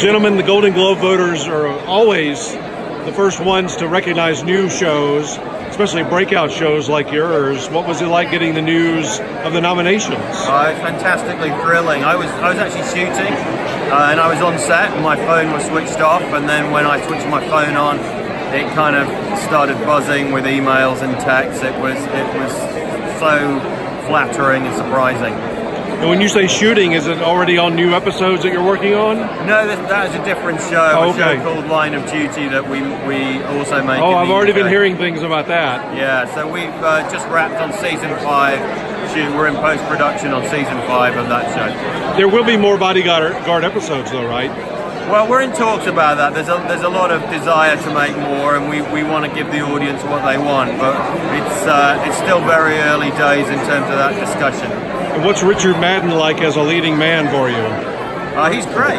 Gentlemen, the Golden Globe voters are always the first ones to recognize new shows, especially breakout shows like yours. What was it like getting the news of the nominations? Uh, fantastically thrilling. I was I was actually shooting, uh, and I was on set, and my phone was switched off. And then when I switched my phone on, it kind of started buzzing with emails and texts. It was it was so flattering and surprising. And when you say shooting, is it already on new episodes that you're working on? No, that, that is a different show. Oh, A show called Line of Duty that we we also make. Oh, I've already been hearing things about that. Yeah, so we've uh, just wrapped on season five. Shoot, we're in post production on season five of that show. There will be more bodyguard guard episodes, though, right? Well, we're in talks about that. There's a there's a lot of desire to make more, and we, we want to give the audience what they want. But it's uh, it's still very early days in terms of that discussion. What's Richard Madden like as a leading man for you? Uh, he's great.